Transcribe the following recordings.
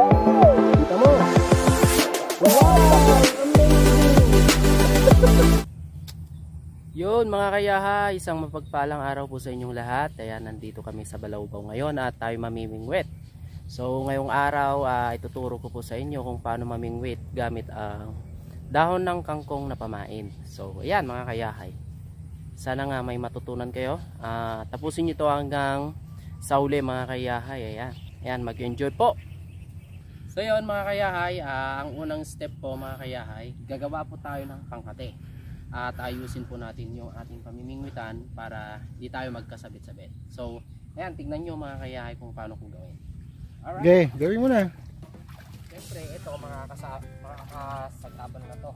Kita mo. Yun mga kayaha, isang mapagpalang araw po sa inyong lahat. Kaya nandito kami sa Balawbaw ngayon at tayo mamimingwit. So ngayong araw, uh, ituturo ko po sa inyo kung paano mamingwit gamit ang dahon ng kangkong na pamain. So ayan mga kayahay. Sana nga may matutunan kayo. Uh, tapusin nyo to hanggang sa uli mga kayahay. Ayan, ayan mag-enjoy po. So yun mga kayahay, uh, ang unang step po mga kayahay, gagawa po tayo ng pangkate. At ayusin po natin yung ating pamimingwitan para di tayo magkasabit-sabit. So, ayan, tignan nyo mga kayahay kung paano kong gawin. Alright. Okay, gawin mo na. Siyempre, ito mga, kasa mga na to.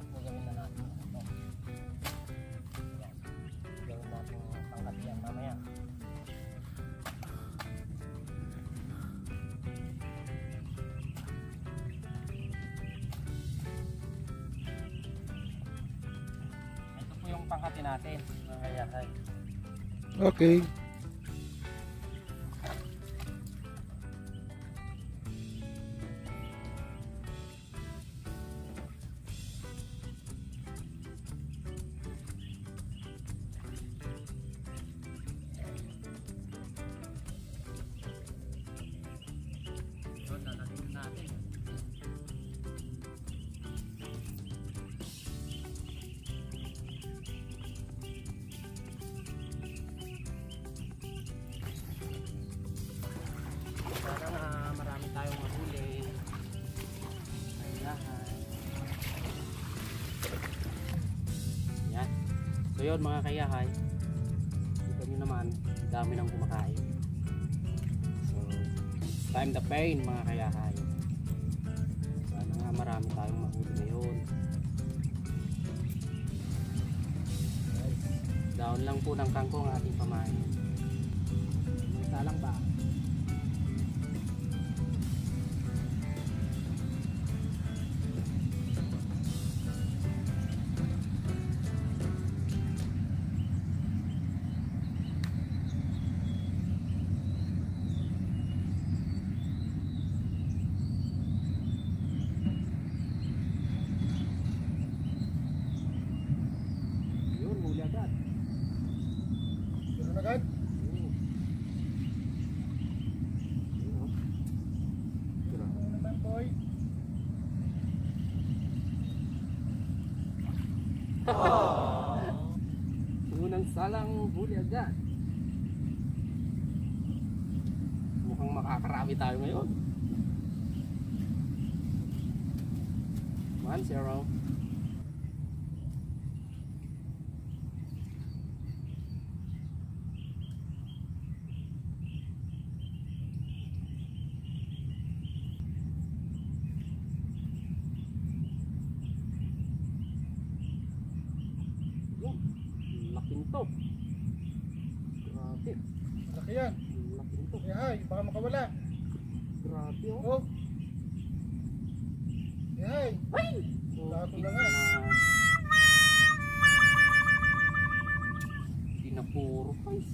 Natin mga yahay. Okay. So yun mga kayahay. Kita nyo naman, dami nang kumakain. So, time the pain mga kayahay. Sana nga marami tayong mahuli ngayon. Down lang po ng kangkong ating pamain. May salang ba? salang huli agad. Mukhang makakarami tayo ngayon. 1-0. To. Grabe. Malaki yan. Malaki nito. Eh, hay, baka makawala. Grabe oh. Oh. Hay. Ay! Lahat na nga. Hindi na puro guys.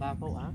Mababaw ah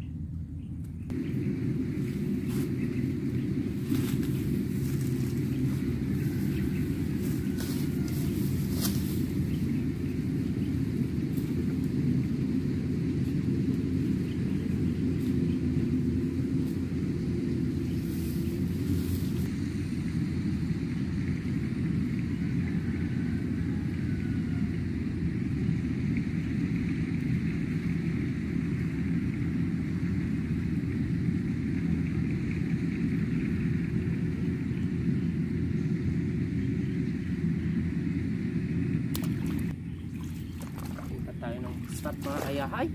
kayahay.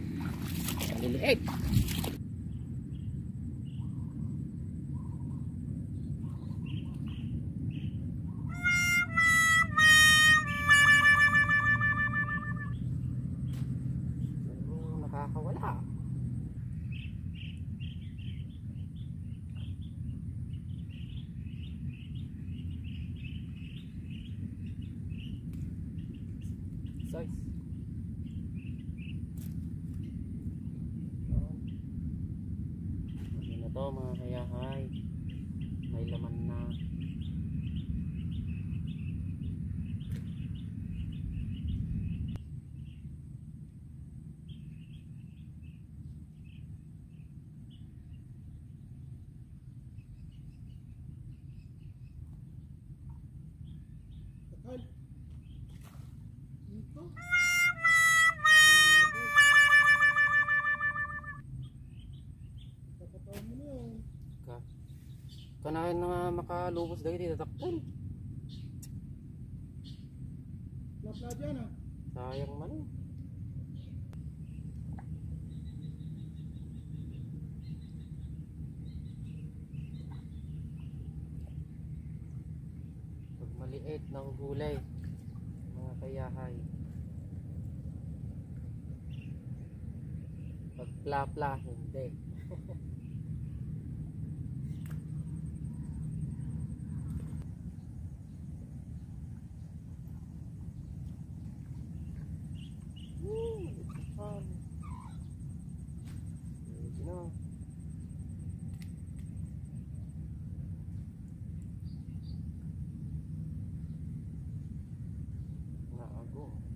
Maliliit. Ano, nakakawala. Size. Ano na to mga kayahay. May laman na. Takal. Dito. Kapataw mo na yun. Ka. Kanahin na nga makalubos dahil dito takpan. Lapla dyan. Sayang man eh. Maliit ng gulay, mga kayahay. Pag pla-pla, hindi. cool.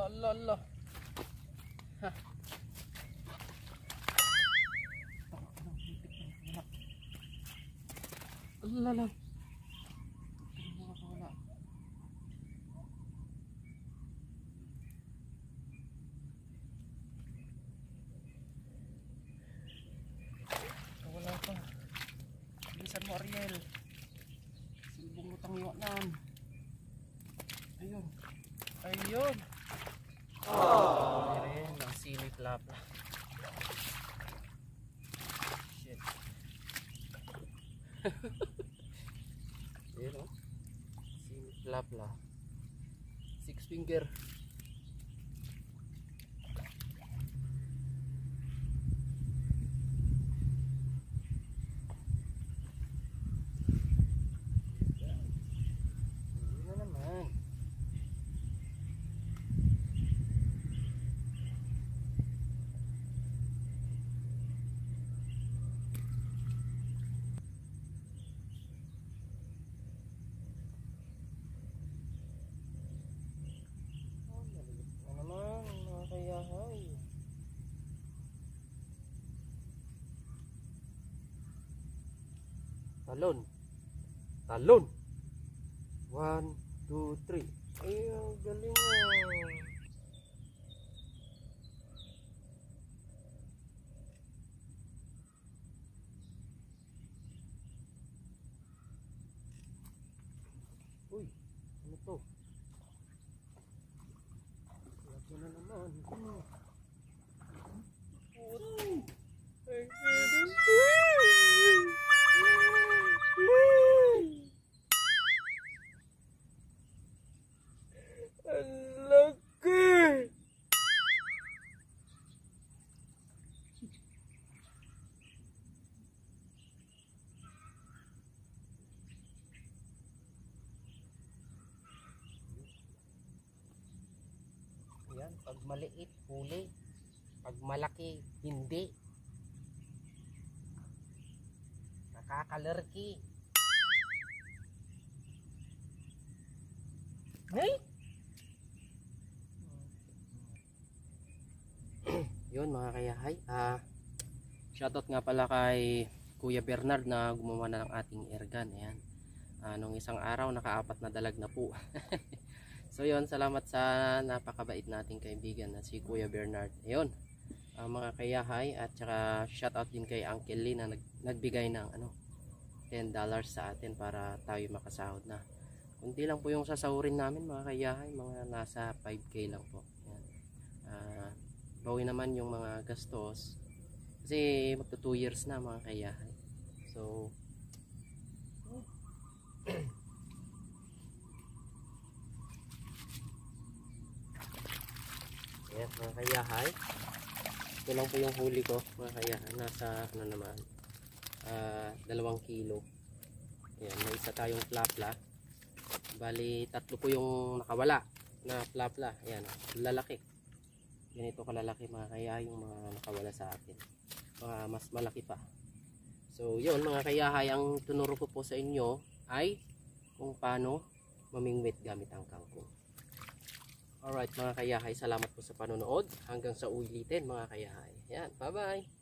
Allah, Allah, Allah. Ha. Allah, Allah. Nakakawala. Wala pa. Bilisan mo, Ariel. Silbong utang iwanan. Ayun. Ayun. Oh. Rin, ang plapla. Shit. Ayun oh. Sili plapla. Six finger. Talon. Talon. One, two, three. Ay, galing ah. Uy, ano to? Lagi na naman. Hmm. Puto. Ay, ganun. Ang laki. Pag maliit, huli. Pag malaki, hindi. Nakakalerki. Hey! Yun mga kayahay. Ah, shoutout nga pala kay Kuya Bernard na gumawa na ng ating airgun. Ayan. Ah, nung isang araw, nakaapat na dalag na po. so yun, salamat sa napakabait nating kaibigan na si Kuya Bernard. Ayun, ah, mga kayahay at saka shoutout din kay Uncle Lee na nag, nagbigay ng ano, $10 sa atin para tayo makasahod na. Kunti lang po yung sasahurin namin mga kayahay, mga nasa 5k lang po. Ayan. Ah, bawi naman yung mga gastos kasi magto 2 years na mga kayahay. So, mga kayahay. Ito lang po yung huli ko, mga kayahay. Nasa, ano naman, ah, dalawang kilo. Ayan, may isa tayong plapla. Bali, tatlo po yung nakawala na plapla. Ayan, lalaki. Ganito kalalaki mga kayahay yung mga nakawala sa atin. Mga mas malaki pa. So, yun mga kayahay, ang tunuro ko po sa inyo ay kung paano mamingwit gamit ang kangkong. Alright mga kayahay, salamat po sa panonood. Hanggang sa ulitin mga kayahay. Yan, bye bye.